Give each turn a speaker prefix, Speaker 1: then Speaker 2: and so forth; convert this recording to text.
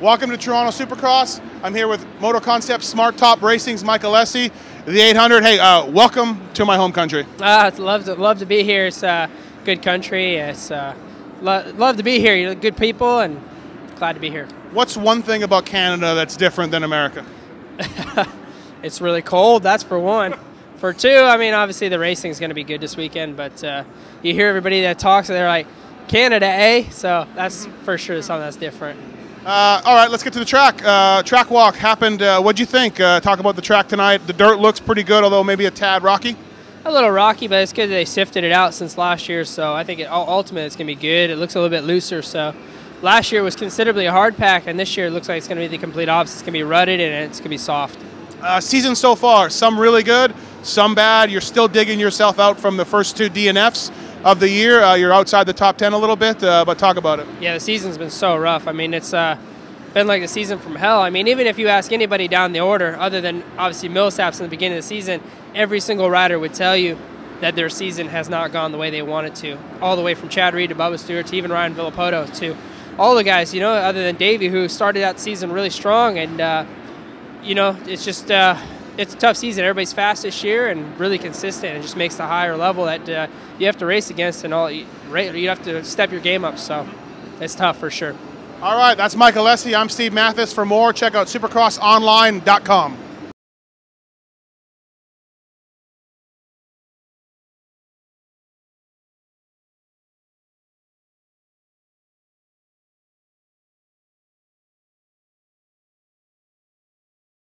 Speaker 1: Welcome to Toronto Supercross. I'm here with Moto Concept Smart Top Racing's Mike Alessi, the 800. Hey, uh, welcome to my home country.
Speaker 2: Uh, love to love to be here. It's a uh, good country. It's uh, lo- love to be here. You're good people, and glad to be here.
Speaker 1: What's one thing about Canada that's different than America?
Speaker 2: it's really cold. That's for one. For two, I mean, obviously the racing is going to be good this weekend, but uh, you hear everybody that talks, and they're like, Canada, eh? So that's for sure something that's different.
Speaker 1: Uh, all right, let's get to the track. Uh, track walk happened. Uh, what'd you think? Uh, talk about the track tonight. The dirt looks pretty good, although maybe a tad rocky.
Speaker 2: A little rocky, but it's good they sifted it out since last year. So I think it, ultimately it's going to be good. It looks a little bit looser. So last year was considerably a hard pack, and this year it looks like it's going to be the complete opposite. It's going to be rutted and it's going to be soft.
Speaker 1: Uh, season so far, some really good, some bad. You're still digging yourself out from the first two DNFs of the year. Uh, you're outside the top 10 a little bit, uh, but talk about it.
Speaker 2: Yeah, the season's been so rough. I mean, it's uh, been like a season from hell. I mean, even if you ask anybody down the order, other than obviously Millsaps in the beginning of the season, every single rider would tell you that their season has not gone the way they wanted to. All the way from Chad Reed to Bubba Stewart to even Ryan Villopoto to all the guys, you know, other than Davi, who started that season really strong. And, uh, you know, it's just uh, it's a tough season. Everybody's fast this year and really consistent. It just makes the higher level that uh, you have to race against and all. You have to step your game up. So it's tough for sure.
Speaker 1: All right, that's Mike Alessi. I'm Steve Matthes. For more, check out supercrossonline.com.